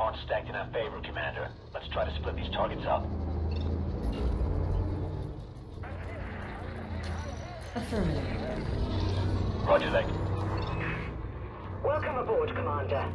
aren't stacked in our favor, Commander. Let's try to split these targets up. Affirmative. Roger that. Welcome aboard, Commander.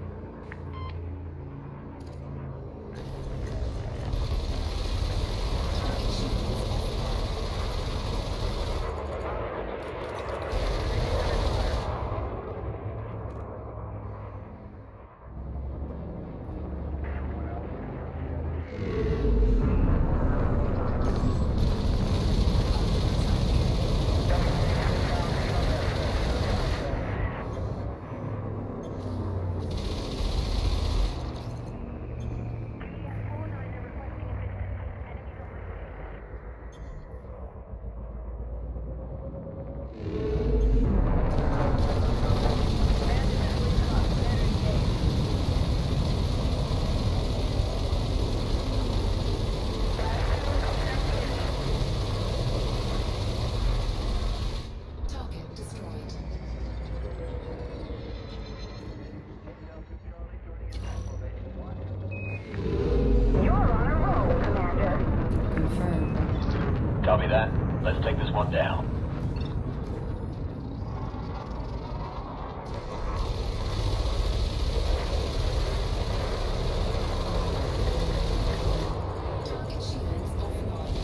Let's take this one down. Target shields offline.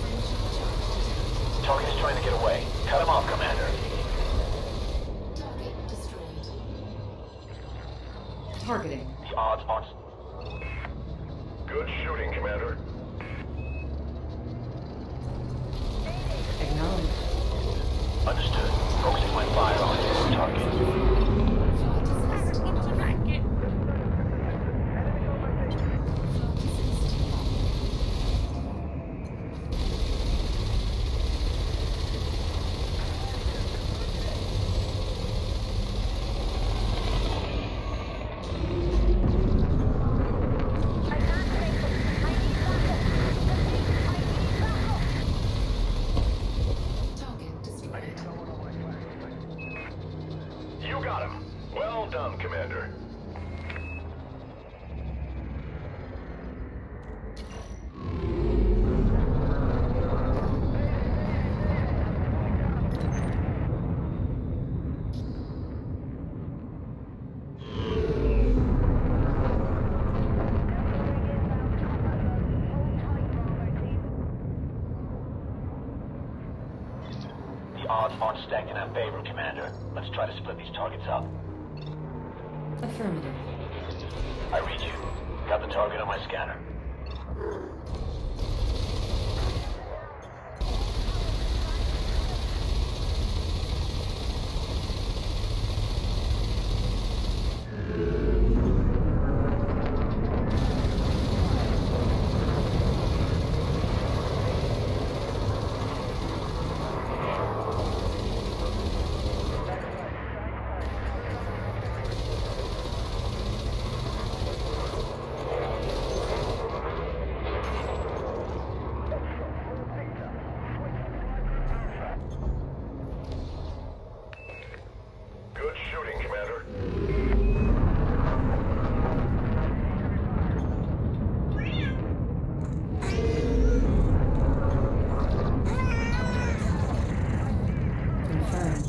Frame shift charge detected. Target is trying to get away. Cut him off, Commander. Target destroyed. Targeting. Odds aren't... Good shooting, Commander. Acknowledged. Understood. Focusing my fire on your target. Flight assist automatic. Flight assist on. Target destroyed. You got him. Well done, Commander. The odds aren't in our favor, Commander. Let's try to split these targets up. Affirmative. I read you. Got the target on my scanner. Good shooting, Commander. Confirmed.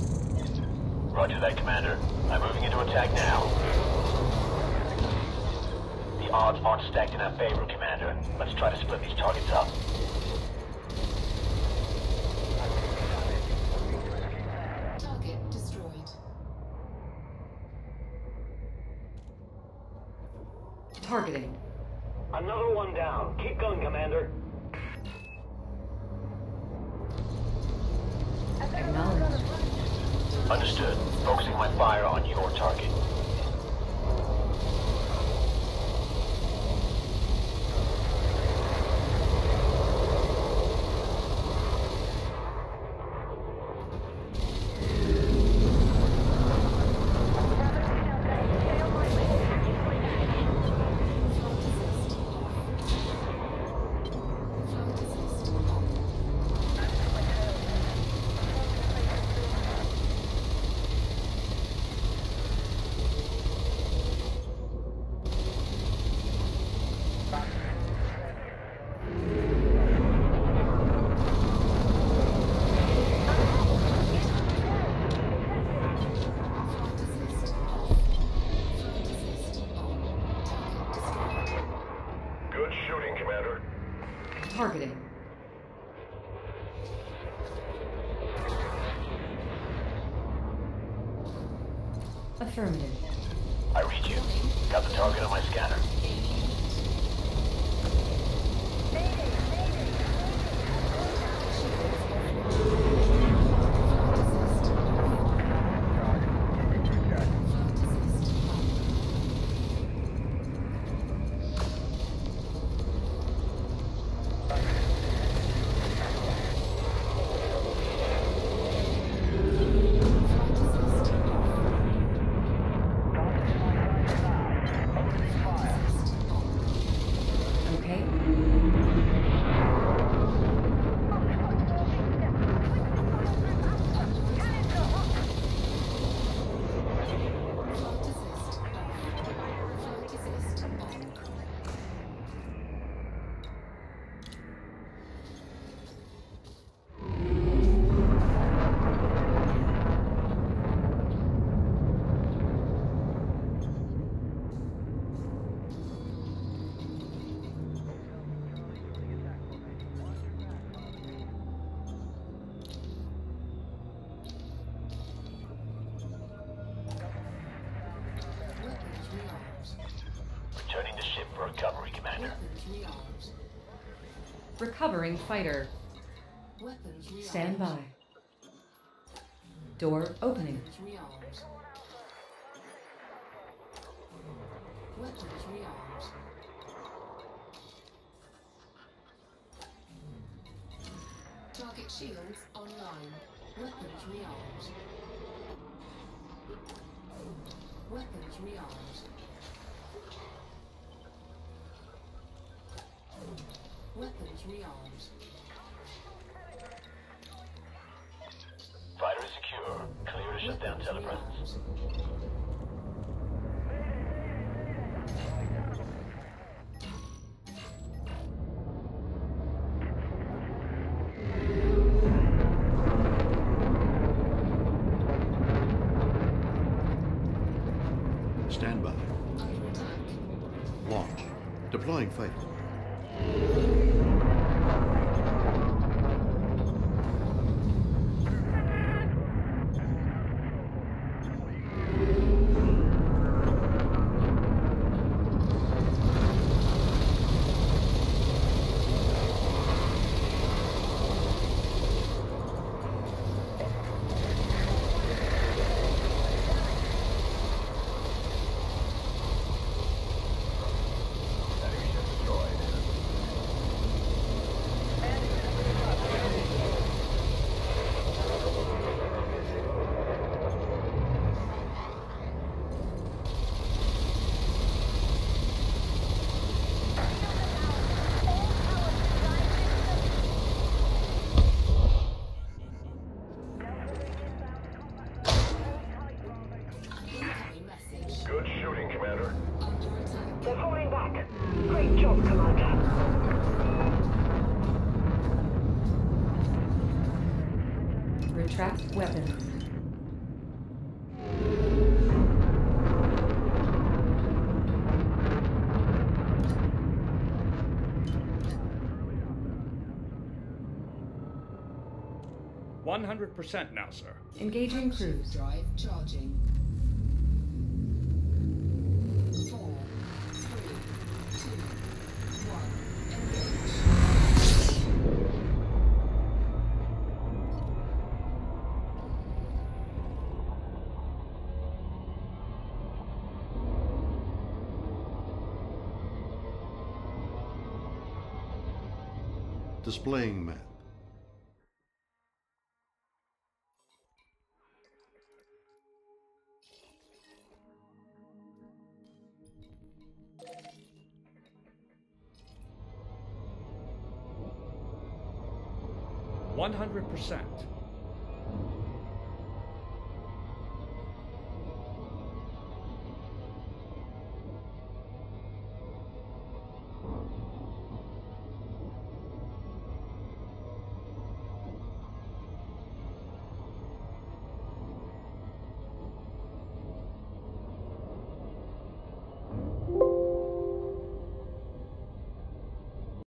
Roger that, Commander. I'm moving into attack now. The odds aren't stacked in our favor, Commander. Let's try to split these targets up. Target destroyed. Targeting. Another one down. Keep going, Commander. Acknowledged. Understood. Focusing my fire on your target. targeting. Affirmative. I read you. Got the target on my scanner. Recovering fighter. Stand by. Door opening. Target shields online. Weapons rearmed. Weapons rearmed. Weapons rearmed. Fighter is secure. Clear to shut down telepresence. rearmed. Stand by. Launch. Deploying fighter. Retract weapons. One hundred percent now, sir. Engaging cruise. Drive charging. Displaying map. One hundred percent.